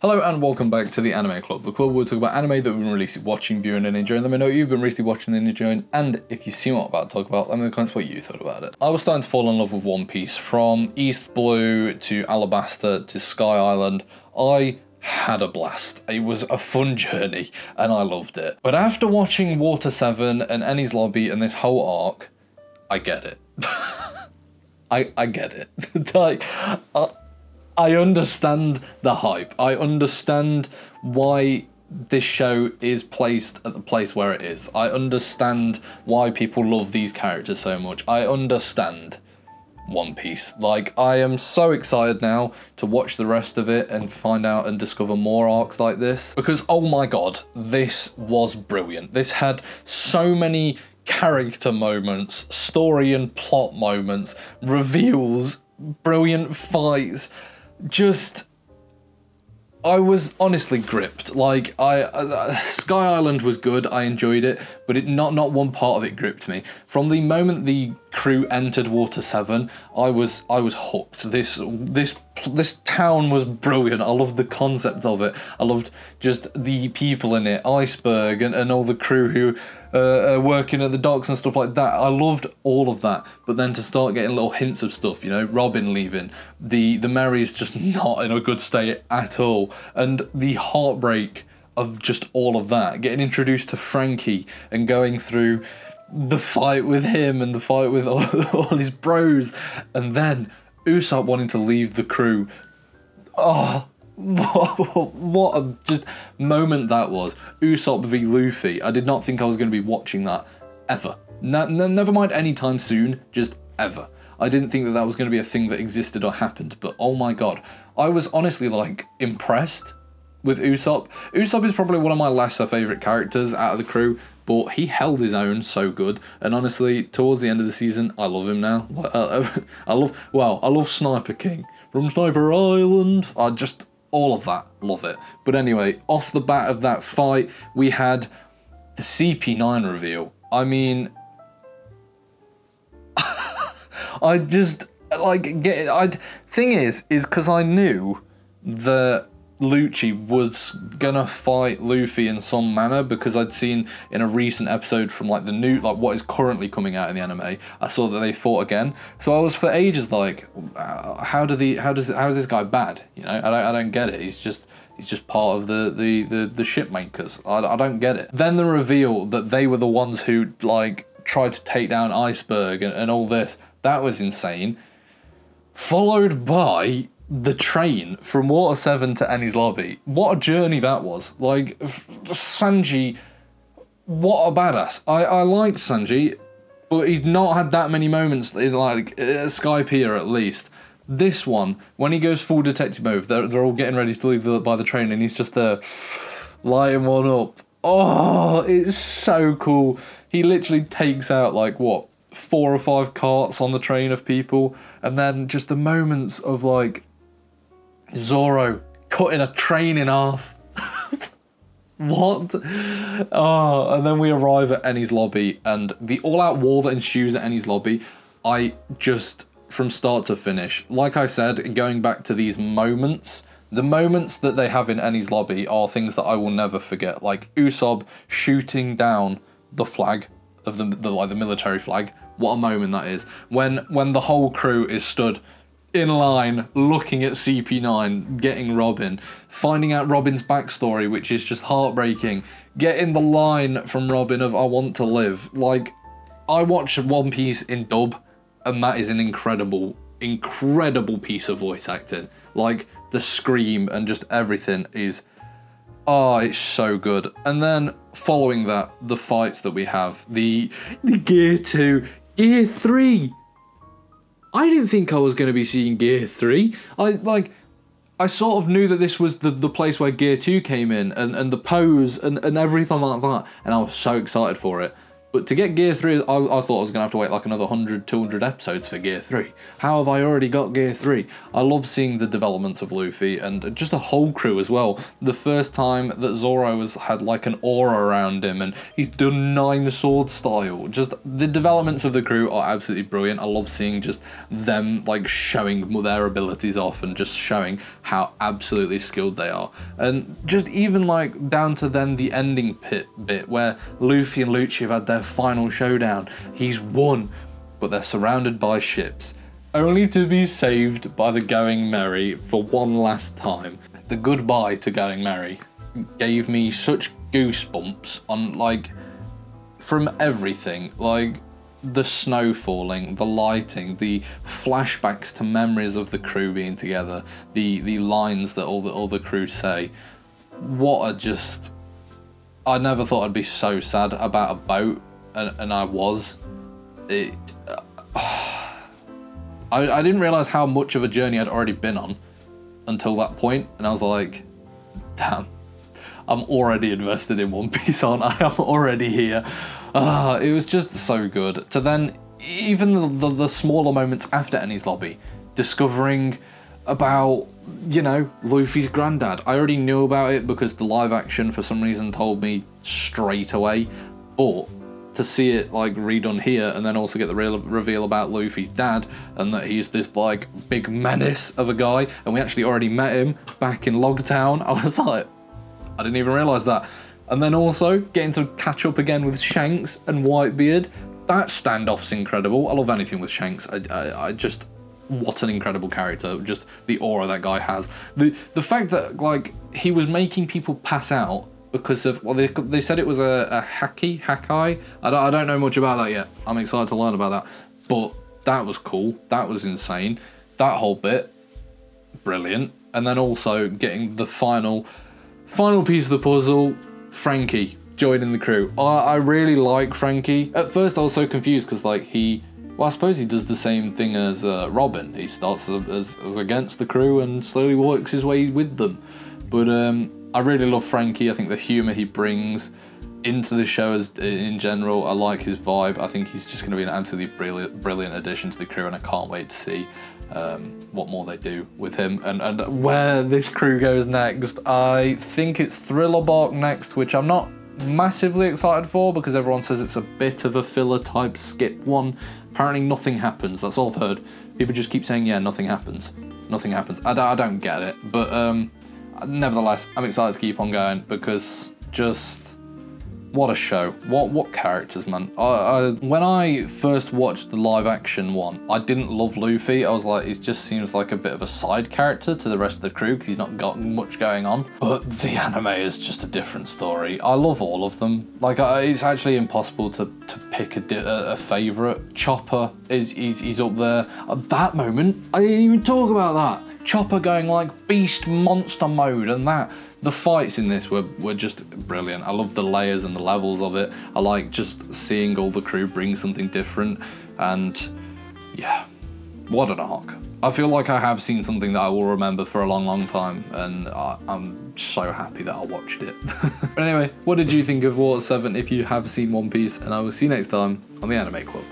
Hello and welcome back to the Anime Club, the club where we talk about anime that we've been recently watching, viewing and enjoying. Let me know what you've been recently watching and enjoying, and if you've seen what I'm about to talk about, let me know in the comments what you thought about it. I was starting to fall in love with One Piece, from East Blue to Alabasta to Sky Island. I had a blast. It was a fun journey and I loved it. But after watching Water 7 and Enies Lobby and this whole arc, I get it. I, I get it. like, uh, I understand the hype. I understand why this show is placed at the place where it is. I understand why people love these characters so much. I understand One Piece. Like, I am so excited now to watch the rest of it and find out and discover more arcs like this. Because, oh my god, this was brilliant. This had so many character moments, story and plot moments, reveals, brilliant fights just I was honestly gripped. Like I, uh, Sky Island was good. I enjoyed it, but it not not one part of it gripped me. From the moment the crew entered Water Seven, I was I was hooked. This this this town was brilliant. I loved the concept of it. I loved just the people in it, Iceberg, and, and all the crew who uh, are working at the docks and stuff like that. I loved all of that. But then to start getting little hints of stuff, you know, Robin leaving, the the Merry's just not in a good state at all, and the heartbreak of just all of that. Getting introduced to Franky and going through the fight with him and the fight with all, all his bros, and then Usopp wanting to leave the crew. Oh, what, what a just moment that was. Usopp v Luffy. I did not think I was going to be watching that ever. Never mind anytime soon, just ever. I didn't think that that was going to be a thing that existed or happened, but oh my god. I was honestly like impressed with Usopp. Usopp is probably one of my lesser favourite characters out of the crew, but he held his own so good. And honestly, towards the end of the season, I love him now. I love, well, I love Sniper King from Sniper Island. I just, all of that, love it. But anyway, off the bat of that fight, we had the CP9 reveal. I mean, I just like get. I thing is, is because I knew that Lucci was gonna fight Luffy in some manner because I'd seen in a recent episode from like the new like what is currently coming out in the anime. I saw that they fought again, so I was for ages like, uh, how do the how does how is this guy bad? You know, I don't I don't get it. He's just he's just part of the the the, the ship makers. I, I don't get it. Then the reveal that they were the ones who like tried to take down Iceberg and, and all this that was insane. Followed by the train from Water 7 to Enies Lobby. What a journey that was. Like, Sanji, what a badass. I, I like Sanji, but he's not had that many moments in, like, uh, Skypiea at least. This one, when he goes full detective mode, they're, they're all getting ready to leave the, by the train, and he's just there, lighting one up. Oh, it's so cool. He literally takes out, like, what, four or five carts on the train of people, and then just the moments of, like, Zoro cutting a train in half. what? Oh, and then we arrive at Enies lobby, and the all-out war that ensues at Enies lobby, I just from start to finish, like I said, going back to these moments. The moments that they have in Enies lobby are things that I will never forget, like Usopp shooting down the flag of the, the like the military flag. What a moment that is! When when the whole crew is stood in line looking at CP9, getting Robin, finding out Robin's backstory, which is just heartbreaking, getting the line from Robin of I want to live. Like, I watched One Piece in dub, and that is an incredible, incredible piece of voice acting. Like, the scream and just everything is. Oh, it's so good. And then following that, the fights that we have, the the gear two, gear three, I didn't think I was going to be seeing Gear 3. I, like, I sort of knew that this was the, the place where Gear 2 came in and, and the pose and, and everything like that, and I was so excited for it. But to get Gear 3, I, I thought I was going to have to wait like another 100, 200 episodes for Gear 3. How have I already got Gear 3? I love seeing the developments of Luffy and just the whole crew as well. The first time that Zoro has had like an aura around him and he's done nine sword style. Just the developments of the crew are absolutely brilliant. I love seeing just them like showing their abilities off and just showing how absolutely skilled they are. And just even like down to then the ending pit bit where Luffy and Lucci have had their final showdown. He's won, but they're surrounded by ships, only to be saved by the Going Merry for one last time. The goodbye to Going Merry gave me such goosebumps on like from everything like the snow falling, the lighting, the flashbacks to memories of the crew being together, the the lines that all the the crew say. What a just I never thought I'd be so sad about a boat and, and I was. It, uh, I, I didn't realize how much of a journey I'd already been on until that point, and I was like, damn, I'm already invested in One Piece, aren't I? I'm already here. Uh, it was just so good. To then, even the, the, the smaller moments after Enies Lobby, discovering about, you know, Luffy's granddad. I already knew about it because the live action for some reason told me straight away, but to see it like redone here and then also get the real reveal about Luffy's dad and that he's this like big menace of a guy and we actually already met him back in Logtown. I was like, I didn't even realize that. And then also getting to catch up again with Shanks and Whitebeard. That standoff's incredible. I love anything with Shanks. I, I, I just what an incredible character. Just the aura that guy has. The the fact that like he was making people pass out because of well they, they said it was a, a haki hakai I don't, I don't know much about that yet. I'm excited to learn about that. But that was cool. That was insane. That whole bit brilliant. And then also getting the final final piece of the puzzle Franky joining the crew. I, I really like Franky. at first i was so confused because like he well, I suppose he does the same thing as uh, Robin. He starts as, as, as against the crew and slowly works his way with them. But um, I really love Franky. I think the humour he brings into the show as in general, I like his vibe. I think he's just going to be an absolutely brilliant, brilliant addition to the crew, and I can't wait to see um, what more they do with him and, and where this crew goes next. I think it's Thriller Bark next, which I'm not massively excited for because everyone says it's a bit of a filler type skip one. Apparently nothing happens, that's all I've heard. People just keep saying, yeah, nothing happens. Nothing happens. I, I don't get it, but um, nevertheless, I'm excited to keep on going because just what a show. What what characters, man. I, I, when I first watched the live action one, I didn't love Luffy. I was like, he just seems like a bit of a side character to the rest of the crew because he's not got much going on. But the anime is just a different story. I love all of them. Like, I, it's actually impossible to, to pick a, a, favourite. Chopper is he's, he's up there. At that moment, I didn't even talk about that. Chopper going like beast monster mode and that. The fights in this were, were just brilliant. I love the layers and the levels of it. I like just seeing all the crew bring something different and yeah, what an arc. I feel like I have seen something that I will remember for a long, long time, and I, am so happy that I watched it. but anyway, what did you think of Water 7 if you have seen One Piece? And I will see you next time on the Anime Club.